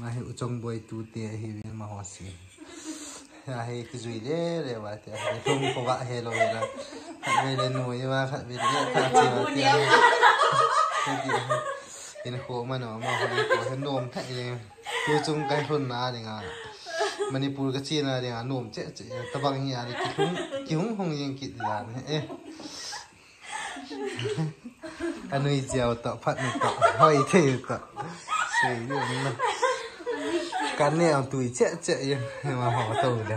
mà hiệu trong boy tu tiệt hi viên mà họ xí à hi cái gì đấy đấy vậy thì không có vạ hi rồi là khát về lên nuôi mà khát về lên khát chỉ mà tiệt cái gì cái khổ mà nó mà họ đi khổ hết nôm thế này tôi chung cái hôn na đi ngà Manipur cái chi na đi ngà nôm chết chết tabang hi à đi kí hung hung hung yên kí đi à anh ấy giàu tạo phát một tạo hơi thế tạo suy đi cái này tuổi trẻ trẻ mà họ tuổi được.